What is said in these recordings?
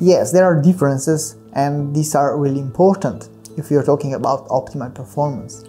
Yes, there are differences and these are really important if you're talking about optimal performance.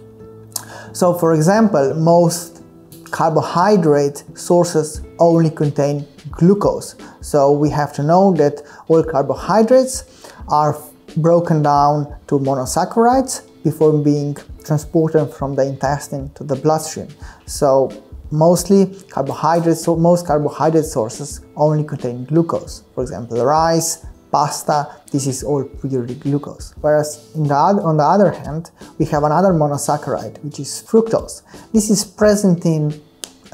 So for example, most carbohydrate sources only contain glucose. So we have to know that all carbohydrates are broken down to monosaccharides before being transported from the intestine to the bloodstream. So mostly carbohydrates, so most carbohydrate sources only contain glucose. For example, rice, pasta, this is all purely glucose. Whereas the, on the other hand, we have another monosaccharide, which is fructose. This is present in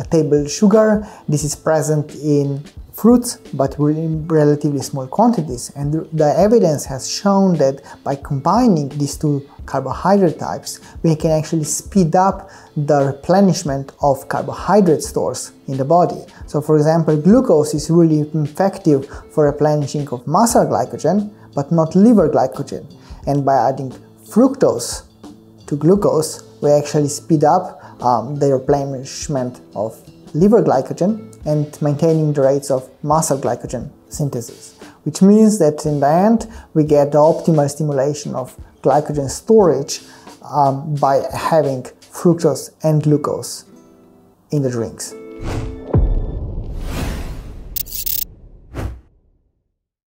table sugar, this is present in fruits, but in relatively small quantities. And the evidence has shown that by combining these two carbohydrate types, we can actually speed up the replenishment of carbohydrate stores in the body. So for example, glucose is really effective for replenishing of muscle glycogen, but not liver glycogen. And by adding fructose to glucose, we actually speed up um, the replenishment of liver glycogen and maintaining the rates of muscle glycogen synthesis, which means that in the end we get the optimal stimulation of glycogen storage um, by having fructose and glucose in the drinks.